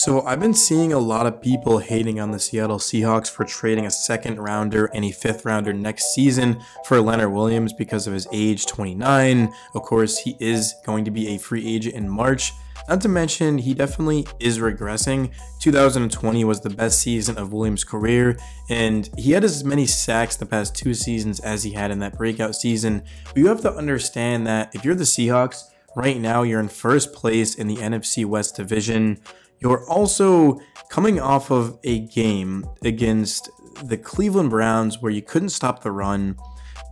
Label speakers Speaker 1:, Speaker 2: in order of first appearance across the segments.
Speaker 1: So I've been seeing a lot of people hating on the Seattle Seahawks for trading a second rounder and a fifth rounder next season for Leonard Williams because of his age 29. Of course, he is going to be a free agent in March. Not to mention, he definitely is regressing. 2020 was the best season of Williams' career, and he had as many sacks the past two seasons as he had in that breakout season. But you have to understand that if you're the Seahawks, right now you're in first place in the NFC West division. You're also coming off of a game against the Cleveland Browns where you couldn't stop the run.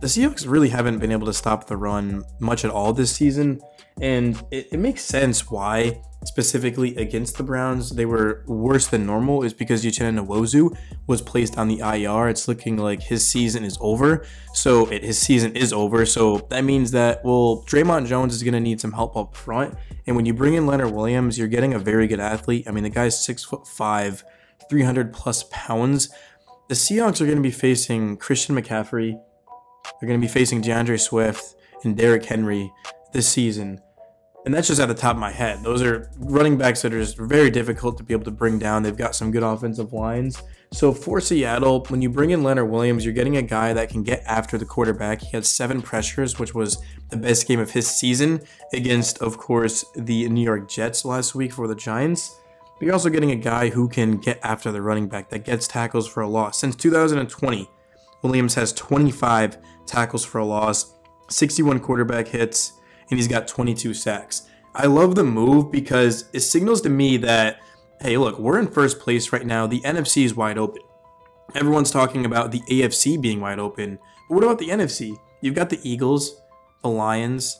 Speaker 1: The Seahawks really haven't been able to stop the run much at all this season, and it, it makes sense why specifically against the Browns, they were worse than normal is because Uchenna Nwosu was placed on the IR. It's looking like his season is over. So it, his season is over. So that means that, well, Dre'Mont Jones is going to need some help up front. And when you bring in Leonard Williams, you're getting a very good athlete. I mean, the guy's six foot five, 300 plus pounds. The Seahawks are going to be facing Christian McCaffrey. They're going to be facing DeAndre Swift and Derrick Henry this season. And that's just at the top of my head. Those are running backs that are just very difficult to be able to bring down. They've got some good offensive lines. So for Seattle, when you bring in Leonard Williams, you're getting a guy that can get after the quarterback. He had seven pressures, which was the best game of his season against, of course, the New York Jets last week for the Giants. But you're also getting a guy who can get after the running back that gets tackles for a loss. Since 2020, Williams has 25 tackles for a loss, 61 quarterback hits, and he's got 22 sacks. I love the move because it signals to me that, hey, look, we're in first place right now. The NFC is wide open. Everyone's talking about the AFC being wide open. But what about the NFC? You've got the Eagles, the Lions,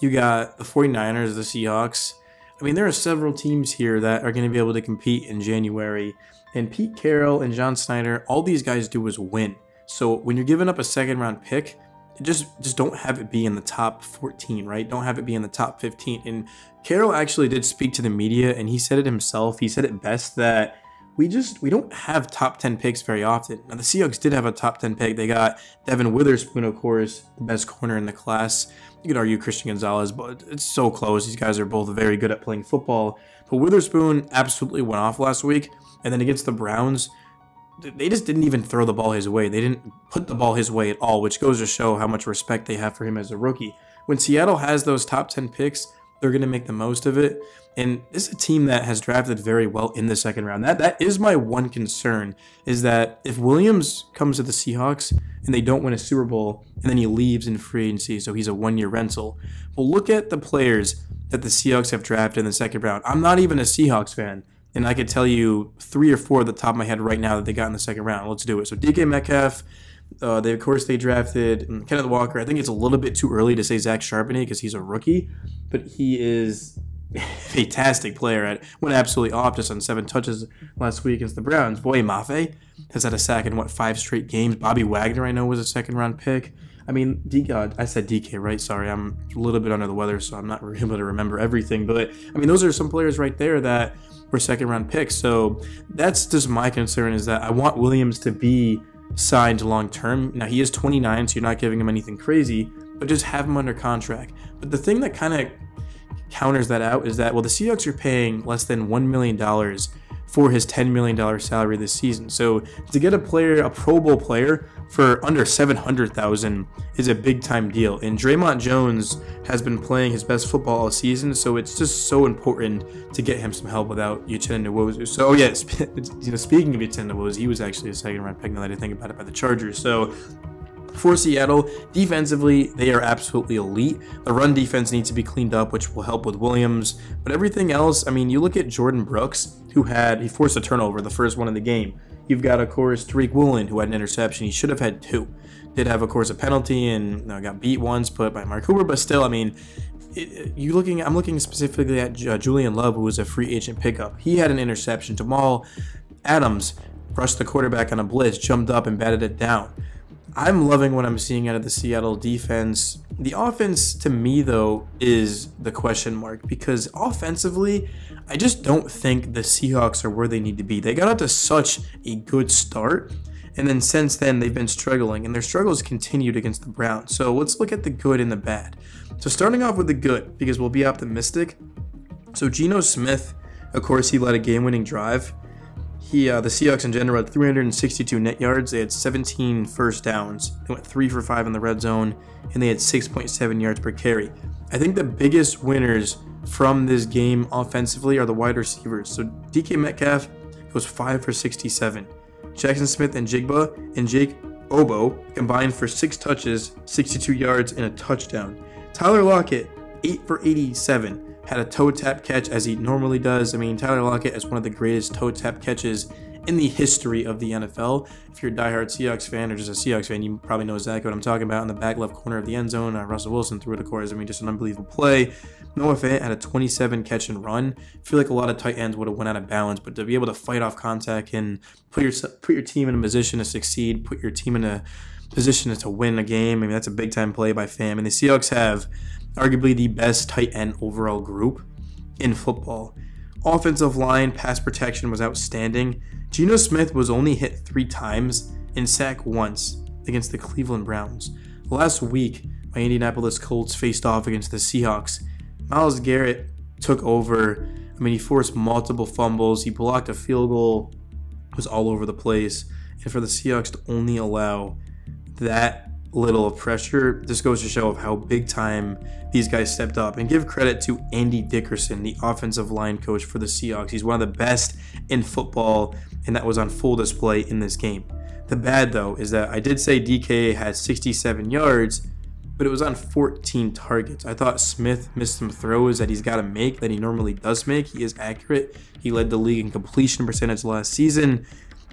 Speaker 1: you got the 49ers, the Seahawks. I mean, there are several teams here that are going to be able to compete in January. And Pete Carroll and John Schneider, all these guys do is win. So when you're giving up a second round pick, just just don't have it be in the top 14 right? Don't have it be in the top 15 and carroll actually did speak to the media and he said it himself. He said it best that we just we don't have top 10 picks very often. Now the seahawks did have a top 10 pick. They got Devon witherspoon of course the best corner in the class. You could argue christian gonzalez but it's so close. These guys are both very good at playing football. But witherspoon absolutely went off last week and then against the browns they just didn't even throw the ball his way. They didn't put the ball his way at all, which goes to show how much respect they have for him as a rookie. When Seattle has those top 10 picks, they're going to make the most of it. And this is a team that has drafted very well in the second round. That that is my one concern is that if Williams comes to the Seahawks and they don't win a Super Bowl and then he leaves in free agency, so he's a one-year rental. Well, look at the players that the Seahawks have drafted in the second round. I'm not even a Seahawks fan, and I could tell you three or four at the top of my head right now that they got in the second round. Let's do it. So DK Metcalf, uh, they of course they drafted mm, Kenneth Walker. I think it's a little bit too early to say Zach Charbonnet because he's a rookie, but he is a fantastic player. At went absolutely off just on seven touches last week against the Browns. Boye Mafe has had a sack in what five straight games. Bobby Wagner I know was a second round pick. I mean, D- uh, I said DK, right? Sorry, I'm a little bit under the weather, so I'm not able to remember everything. But I mean, those are some players right there that second round picks. So that's just my concern is that I want Williams to be signed long term. Now he is 29, so you're not giving him anything crazy, but just have him under contract. But the thing that kind of counters that out is that well, the Seahawks are paying less than one million dollars for his $10 million salary this season. So to get a player, a Pro Bowl player for under 700,000 is a big time deal. And Dre'Mont Jones has been playing his best football all season, so it's just so important to get him some help without Uchenna Nwosu. So oh yeah, you know, speaking of Uchenna Nwosu, he was actually a second round pick now that I think about it by the Chargers. So for Seattle, defensively, they are absolutely elite. The run defense needs to be cleaned up, which will help with Williams. But everything else, I mean, you look at Jordyn Brooks, who had, he forced a turnover, the first one in the game. You've got, of course, Tariq Woolen, who had an interception. He should have had two. Did have, of course, a penalty and you know, got beat once, put by Mark Cooper. But still, I mean, it, you looking, I'm looking specifically at uh, Julian Love, who was a free agent pickup. He had an interception. Jamal Adams rushed the quarterback on a blitz, jumped up and batted it down. I'm loving what I'm seeing out of the Seattle defense. The offense, to me, though, is the question mark because offensively, I just don't think the Seahawks are where they need to be. They got out to such a good start, and then since then, they've been struggling, and their struggles continued against the Browns. So let's look at the good and the bad. So, starting off with the good, because we'll be optimistic. So, Geno Smith Of course, he led a game-winning drive. He, uh, the Seahawks in general had 362 net yards. They had 17 first downs. They went three for five in the red zone, and they had 6.7 yards per carry. I think the biggest winners from this game offensively are the wide receivers. So DK Metcalf goes five for 67. Jackson Smith-Njigba and Jake Bobo combined for six touches, 62 yards, and a touchdown. Tyler Lockett, 8 for 87, had a toe tap catch as he normally does. I mean, Tyler Lockett is one of the greatest toe tap catches in the history of the NFL. If you're a diehard Seahawks fan or just a Seahawks fan, you probably know exactly what I'm talking about. In the back left corner of the end zone, uh, Russell Wilson threw it, of course. I mean, just an unbelievable play. Noah Fant had a 27 catch and run. I feel like a lot of tight ends would have went out of balance, but to be able to fight off contact and put your put your team in a position to succeed, put your team in a position to win a game. I mean, that's a big time play by Fant. And the Seahawks have arguably the best tight end overall group in football. Offensive line pass protection was outstanding. Geno Smith was only hit three times and sacked once against the Cleveland Browns. Last week, my Indianapolis Colts faced off against the Seahawks Myles Garrett took over. I mean, he forced multiple fumbles. He blocked a field goal. Was all over the place. And for the Seahawks to only allow that little of pressure, this goes to show of how big time these guys stepped up. And give credit to Andy Dickerson, the offensive line coach for the Seahawks. He's one of the best in football, and that was on full display in this game. The bad though is that I did say DK had 67 yards, but it was on 14 targets. I thought Smith missed some throws that he's got to make that he normally does make. He is accurate. He led the league in completion percentage last season.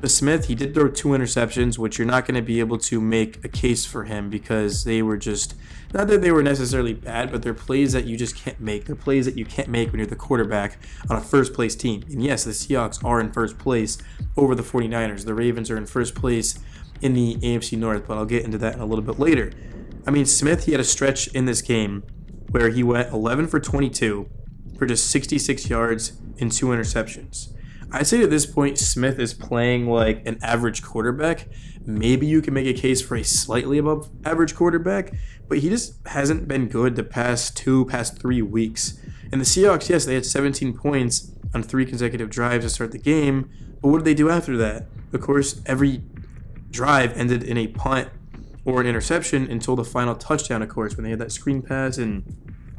Speaker 1: Smith, he did throw two interceptions, which you're not going to be able to make a case for him because they were just not that they were necessarily bad, but they're plays that you just can't make. They're plays that you can't make when you're the quarterback on a first place team. And yes, the Seahawks are in first place over the 49ers. The Ravens are in first place in the AFC North, but I'll get into that in a little bit later. I mean, Smith, he had a stretch in this game where he went 11 for 22 for just 66 yards and two interceptions. I'd say at this point, Smith is playing like an average quarterback. Maybe you can make a case for a slightly above average quarterback, but he just hasn't been good the past two, past three weeks. And the Seahawks, yes, they had 17 points on three consecutive drives to start the game, but what did they do after that? Of course, every drive ended in a punt or an interception until the final touchdown, of course, when they had that screen pass and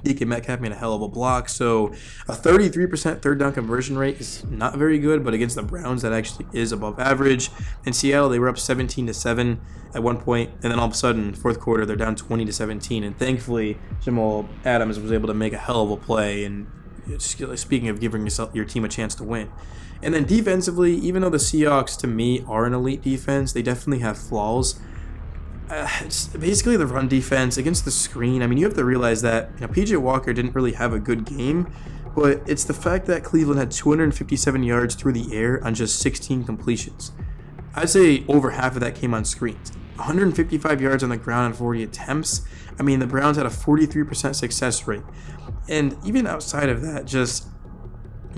Speaker 1: DK Metcalf made a hell of a block. So a 33% third down conversion rate is not very good, but against the Browns, that actually is above average. In Seattle, they were up 17 to 7 at one point, and then all of a sudden, fourth quarter, they're down 20 to 17. And thankfully, Jamal Adams was able to make a hell of a play. And speaking of giving yourself your team a chance to win. And then defensively, even though the Seahawks to me are an elite defense, they definitely have flaws uh, basically the run defense against the screen. I mean, you have to realize that you know PJ Walker didn't really have a good game, but it's the fact that Cleveland had 257 yards through the air on just 16 completions. I'd say over half of that came on screens. 155 yards on the ground on 40 attempts. I mean, the Browns had a 43% success rate. And even outside of that, just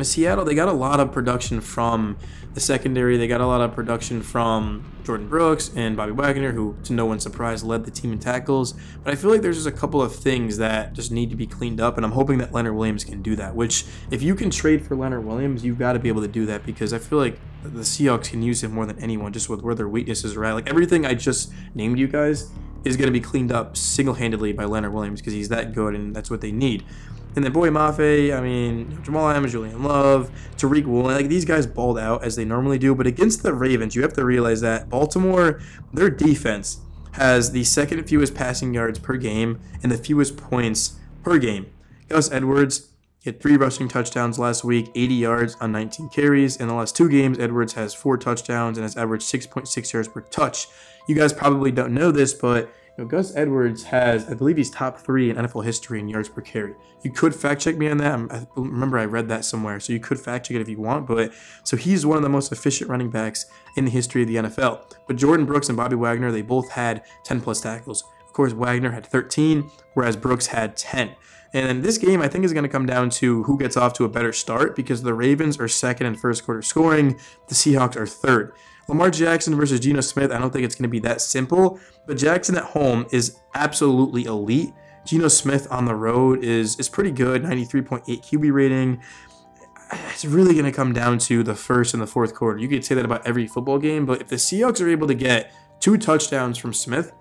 Speaker 1: Seattle, they got a lot of production from the secondary. They got a lot of production from Jordyn Brooks and Bobby Wagner, who, to no one's surprise, led the team in tackles. But I feel like there's just a couple of things that just need to be cleaned up, and I'm hoping that Leonard Williams can do that. Which, if you can trade for Leonard Williams, you've got to be able to do that because I feel like the Seahawks can use him more than anyone, just with where their weaknesses are at. Like everything I just named you guys is going to be cleaned up single-handedly by Leonard Williams because he's that good, and that's what they need. And then Boye Mafe, I mean, Jamal Adams, Julian Love, Tariq Woolen, like these guys balled out as they normally do. But against the Ravens, you have to realize that Baltimore, their defense has the second fewest passing yards per game and the fewest points per game. Gus Edwards had three rushing touchdowns last week, 80 yards on 19 carries. In the last two games, Edwards has four touchdowns and has averaged 6.6 yards per touch. You guys probably don't know this, but you know, Gus Edwards has, I believe he's top three in NFL history in yards per carry. You could fact check me on that. I remember I read that somewhere, so you could fact check it if you want. But so he's one of the most efficient running backs in the history of the NFL. But Jordyn Brooks and Bobby Wagner, they both had 10 plus tackles. Of course, Wagner had 13, whereas Brooks had 10. And this game, I think, is going to come down to who gets off to a better start because the Ravens are second in first quarter scoring, the Seahawks are third. Lamar Jackson versus Geno Smith, I don't think it's going to be that simple, but Jackson at home is absolutely elite. Geno Smith on the road is is pretty good, 93.8 QB rating. it's really going to come down to the first and the fourth quarter. You could say that about every football game, but if the Seahawks are able to get two touchdowns from Smith,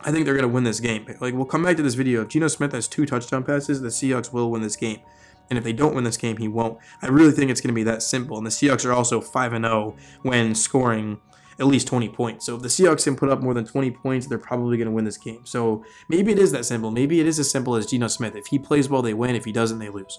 Speaker 1: I think they're going to win this game. Like, we'll come back to this video. If Geno Smith has two touchdown passes, the Seahawks will win this game. And if they don't win this game, he won't. I really think it's going to be that simple. And the Seahawks are also 5 0 when scoring at least 20 points. So if the Seahawks can put up more than 20 points, they're probably going to win this game. So maybe it is that simple. Maybe it is as simple as Geno Smith. If he plays well, they win. If he doesn't, they lose.